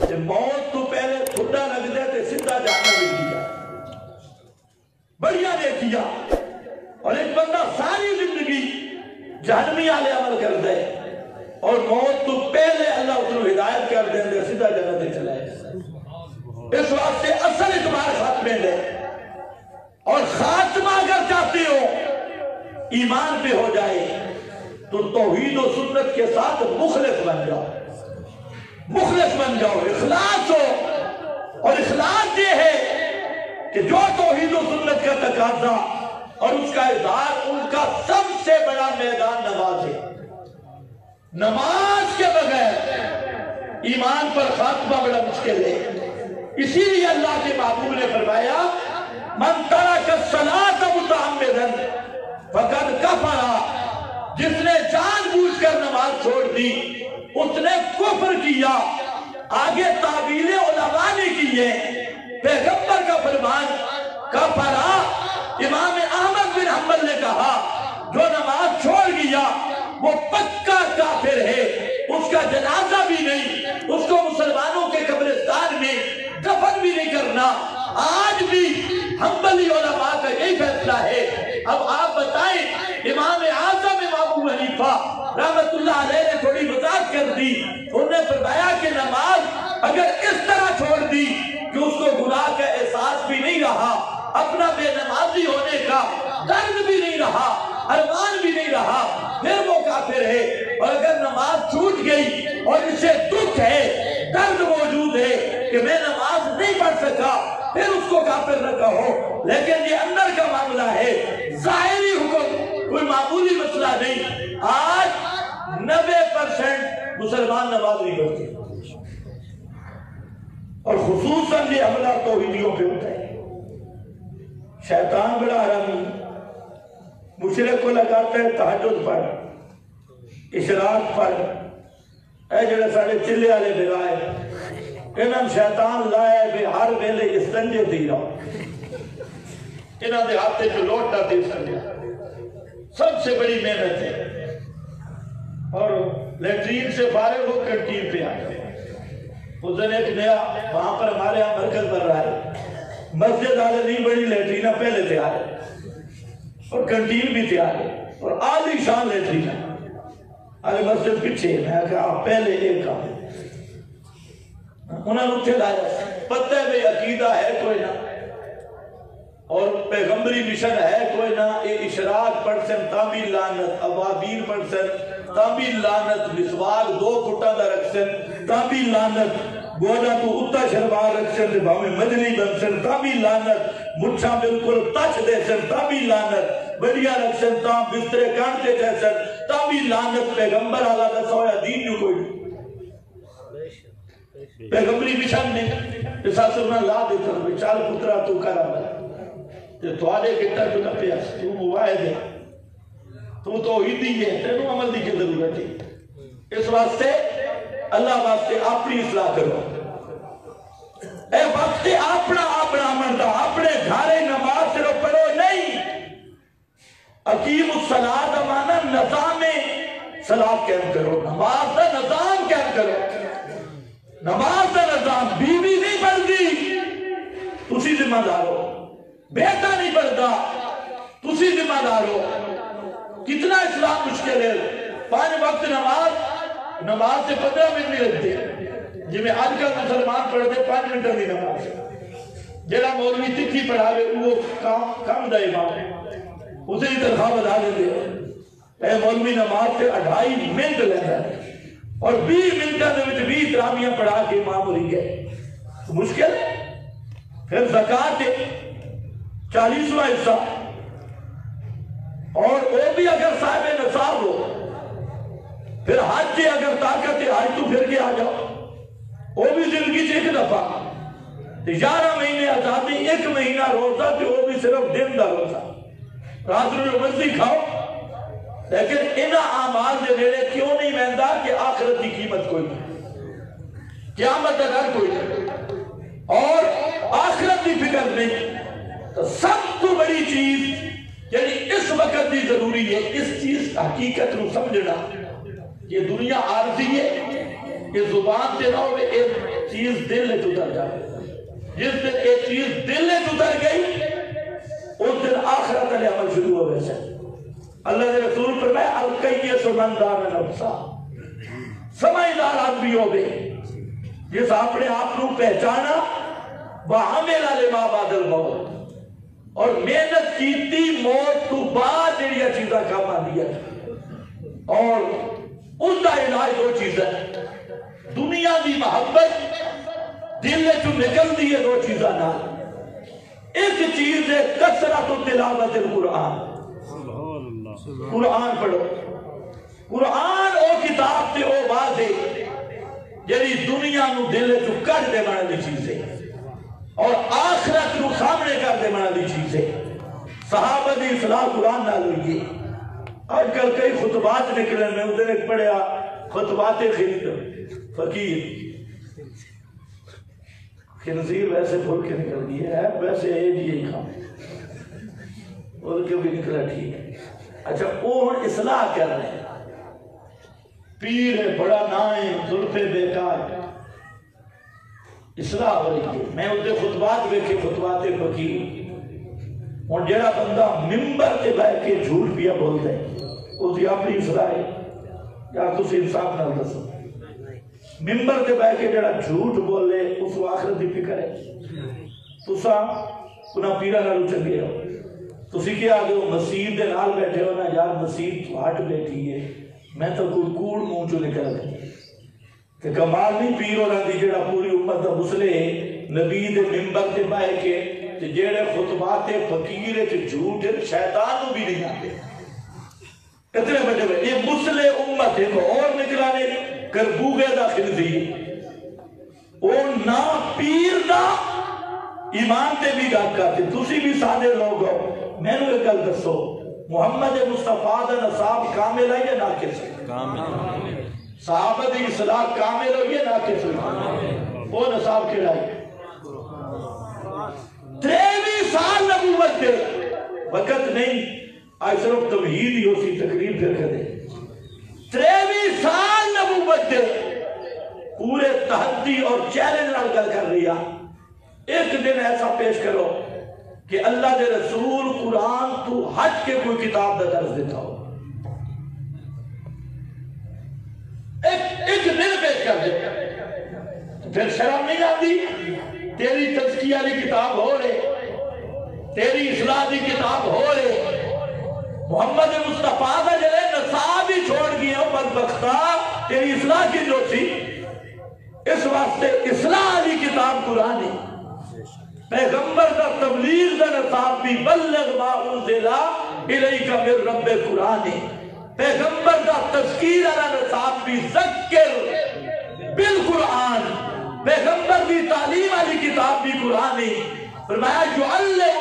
ਤੇ ਮੌਤ ਤੋਂ ਪਹਿਲੇ ਠੁੱਡਾ ਲੱਗਦਾ ਤੇ ਸਿੱਧਾ ਜਾਣਾ ਮਿਲਦੀ ਆ बढ़िया देखिया और एक बंदा सारी जिंदगी जहनमी आले अमल कर दे और मौत तो पहले अल्लाह उसको हिदायत कर देंगे सीधा जन्नत में चला जाए इस वास्ते असल इतबार खात्मे दे और खात्मा अगर चाहते हो ईमान पे हो जाए तो तोहीद और सुन्नत के साथ मुखलिस बन जाओ मुखलिस बन जाओ, इखलास हो। और इखलास ये है कि जो और सुन्नत का तकाजा और उसका इजहार उनका सबसे बड़ा मैदान नमाज़ है। नमाज़ के बगैर ईमान पर खात्मा बड़ा मुश्किल है। इसीलिए अल्लाह के महबूब ने फरमाया, मन तरा का सलात मुतामिदन फकत कफरा। जिसने जानबूझकर नमाज़ छोड़ दी उसने कुफर किया। आगे ताबीले उलमा ने किए। पैगंबर का फरमान कफरा इमाम अहमद बिन हम्बल ने कहा, जो नमाज़ छोड़ गया, वो पक्का काफिर है। उसका जनाजा भी नहीं, उसको मुसलमानों के कब्रिस्तान में दफन भी नहीं करना। आज भी हम्बली उलमा का यही फैसला है। अब आप बताएँ, इमाम आज़म, इमाम हनीफा ने थोड़ी वजाहत कर दी। उन्होंने फरमाया कि नमाज़ अगर इस तरह छोड़ दी कि उसको गुनाह का एहसास भी नहीं रहा, अपना बेनमाजी होने का दर्द भी नहीं रहा, अरमान भी नहीं रहा, फिर वो काफिर है। और अगर नमाज़ छूट गई और इसे दुख है, दर्द मौजूद है कि मैं नमाज़ नहीं पढ़ सका, फिर उसको काफिर न कहो। लेकिन ये अंदर का मामला है नबे परसेंट मुसलमान नमाज़ नहीं पढ़ते। और खसूसन ये हमला तोहिदियों पे होता है। शैतान बड़ा आरामी मुशरक को लगाता है तहजुद पर, इशराक पर। ए जड़े साढ़े चिल्ले वाले बिराए इन्होंने शैतान लाया भी हर वेले इस्तंजे दी रहो। इन्हों के हाथ च लोटा दे सकते सबसे बड़ी मेहनत है। और लेटरीन से फारे हो कंटीन पे आ गए। उस दिन एक नया, वहाँ पर हमारे यहाँ मरकज बन रहा है। मस्जिद वाले नहीं बड़ी, लेटरीना पहले तैयार है। और कंटीन भी तैयार है। और आली शान लेटरीन है। अरे मस्जिद पीछे मैं कहा पहले एक काम उन्होंने उत्थे लाया। पता है अकीदा है कोई ना? और पैगंबरी मिशन है कोई ना? ये इशराक परसेंट ताबी लानत अबाबीन परसेंट ताबी लानत विश्वास दो फुटा का रक्षण ताबी लानत गोजा तू उत्ता शर्मा रक्षण भावे मजली बनसन, ताबी लानत मुच्छा बिल्कुल तच देसन, ताबी लानत बढ़िया रक्षण ता बिस्तरे काटते देसन ताबी लानत पैगंबर आला का सोया दीन नु कोई पैगंबरी मिशन ने सासु ना ला देता विचार पुत्रा तू करा ते तुआरे कितना तू का प्यास तू मुवाए दे। तू तो हिंदी है, तेनू बच्चे इस वास्ते अल्लाह वास्ते अपनी इसलाह करो। ए वक्त अपना अपना मनता अपने घर नमाज़ सिर्फ़ पढ़ो नहीं। अकीम सलाद माना नजाम सलाद कैम करो, नमाज़ का नजाम कैम करो। नमाज़ का नजाम बीवी नहीं पढ़ती तुम जिम्मेदार हो। बेटा नहीं पढ़ता तुम जिम्मेदार हो। कितना इस्लाम मुश्किल है। पाँच वक्त नमाज़ नमाज़ से पंद्रह मिनट नहीं लगते जिम्मे आजकल मुसलमान पढ़ते पाँच मिनट की नमाज़। जरा मौलवी तिखी पढ़ावे, वो काम कम दा इमाम उसे बता देते मौलवी नमाज़ से अढ़ाई मिनट लेता है। और बीस मिनटा बीस तरामियाँ पढ़ा के इमाम हो रही है। तो मुश्किल फिर जक़ात चालीसवा हिस्सा। और वो भी अगर साहब नसाब हो फिर हज की अगर ताकत है हज तू तो फिर के आ जाओ। वो भी ज़िंदगी एक दफ़ा। तो ग्यारह महीने आज़ादी, एक महीना रोजा तो वो भी सिर्फ़ दिन का रोजा। रात मर्ज़ी खाओ। लेकिन इन आमाल के वेले क्यों नहीं महँगा कि आखिरत की कीमत कोई नहीं? क्या मत अगर कोई नहीं। और आखिरत की फ़िक्र नहीं। तो सब तो बड़ी चीज़, यानी इस वक्त की ज़रूरी है, इस चीज़ हकीकत को समझना। ये दुनिया आरजी है ये ज़ुबान से ना हो चीज़ दिल में उतर जाए। जिस दिन एक चीज़ दिल में उतर गई, उस दिन आखिरत अमल शुरू हो गए अल्लाह के रसूल पर मैं अलकैये सुमंदार नफसा। समझदार आदमी हो गए जिस अपने आप को पहचाना, वहाँ लाले माँ बादल मौत। और मेहनत की मौत तो बाद चीजा काम आदि और उसका इलाज दो चीजा दुनिया की मोहब्बत दिल चो निकलती है दो चीजा ना। एक चीज़ है कसरत तिलावत कुरान कुरान पढ़ो। कुरान ओ किताब से ओ बात है जी दुनिया दिल चो कट दे वाली चीज़ है और आखरत को सामने कर दे वाली चीज़ है। सहाबत की सलाह कुरान नाल हुई आजकल कई खुतबात निकले मैं उस दिन पढ़िया, खुतबाते खरीद फकीर। खनजीर वैसे फुल के निकल गई है वैसे एज यही खा और भी निकला ठीक है। अच्छा वो हम इसलाह कर रहे हैं। पीर है, बड़ा ना है जुल्फे बेकार। इसलाह हो रही है। मैं उसके खुतबात वेखे खुतबाते फकीर। हूँ जरा बंदा मिंबर से बह के झूठ पिया बोलता है। उसकी अपनी सलाह या इंसाफ ना दसो मिम्बर से बह के जरा झूठ बोले उस आखिरत की फ़िक्र है तुसा पीर चंगे हो तुम क्या आ गए मसीह के नाल बैठे हो ना यार मसीह हट बैठी है मैं तो कोई कूड़ मूह चो निकल तो कमाल नहीं पीर और जरा पूरी उम्र का मुसले नबी के मिम्बर से बह के जेड़े खुतबाते फकीर झूठ शैतान भी नहीं आते इतने बड़े बड़े ये मुसले उम्मत एक और निकलाने करबूगे दा खिलजी ओ ना पीर दा ईमान ते भी गल करते। तुसी भी सादे लोग हो। मैनू एक गल दसो मुहम्मद मुस्तफ़ा दा नसाब कामिल है या नाकिस है? कामिल। साहब दी इस्लाह कामिल हो या नाकिस है? वो नसाब केड़ा है? त्रेवी साल नबूवत दे। वक्त नहीं। आज सिर्फ़ तमहीद ही उसी तकरीर फिर करे त्रेवी साल नबूवत दे। पूरे तहदी और चैलेंज नाल गल कर है एक दिन ऐसा पेश करो कि अल्लाह के रसूल कुरान तू हट के कोई किताब का दर्ज देता हो। एक एक दिन पेश कर दे। फिर शर्म नहीं आती तेरी तस्किया की किताब हो रहे तेरी इसलाह की किताब हो रहे मोहम्मद मुस्तफ़ा का जरे नसाब ही छोड़ गया बदबख्ता। तेरी इसलाह की जो थी, इस वास्ते इसलाह की किताब कुरानी। पैगंबर का तबलीग का नसाब भी बल्लग माउजिला इलैका मिर रब कुरानी। पैगंबर का तस्कीर वाला नसाब भी जक्र बिल कुरान। पैगंबर की तालीम वाली किताब भी कुरानी। फरमाया जो अल्लाह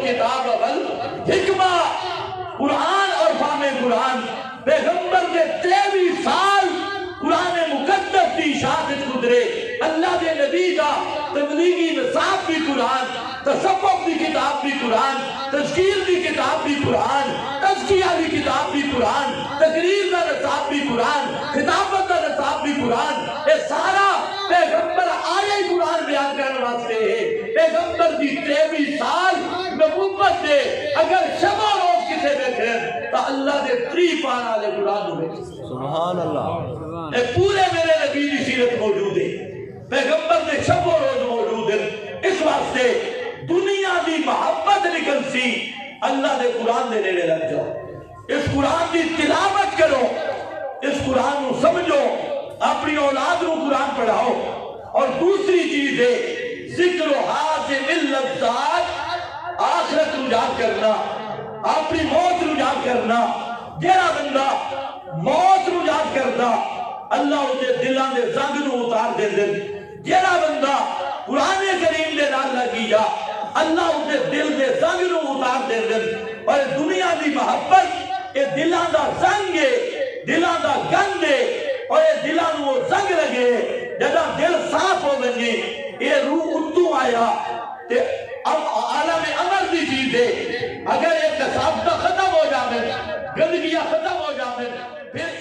किताब अवल हिकमा। कुरान और फामे कुरान। पैगंबर के तेवीस साल कुरान मुकद्दस की शादत गुजरे। अल्लाह के नबी का तबलीगी नसाब भी कुरान तसव्वुफ की किताब भी कुरान तस्कीर की किताब भी कुरान तस्किया की किताब भी कुरान, तकरीर का नसाब भी कुरान, खिताबत का नसाब भी कुरान। ये सारा पैगंबर आए कुरान बयान करने वास्ते है। पैगंबर की तेवीस साल नबूवत दे अगर शबा किसे बैठे तो अल्लाह के त्री पाने वाले कुरान बैठे सुभान अल्लाह ये पूरे मेरे नबी की सीरत मौजूद है। पैगंबर के शबो रोज मौजूद है। इस वास्ते दुनिया की मोहब्बत निकल सी। अल्लाह के कुरान के नेड़े लग जाओ। इस कुरान की तिलावत करो। इस कुरान को समझो। अपनी औलाद को कुरान पढ़ाओ। और दूसरी चीज़ है ज़िक्र हाथ आखिरत को याद करना। अपनी मौत को याद करना जेड़ा बंदा मौत को याद करता अल्लाह उसके दिलों के जंग ਨੂੰ ਉਤਾਰ ਦਿੰਦੇ ਜਿਹੜਾ ਬੰਦਾ ਕੁਰਾਨ ਕਰੀਮ ਦੇ ਨਾਲ ਲੱਗੀਆ अल्लाह उसके दिल के जंग ਨੂੰ ਉਤਾਰ ਦਿੰਦੇ और दुनिया की मोहब्बत ये दिलों का जंग है दिलों का गंद है और ये दिलों को जंग लगे जदा दिल साफ हो गए ये रूह उतू आया ते अब आलम अमर की चीज़। है अगर एक खत्म हो जाए गंदगी खत्म हो जाए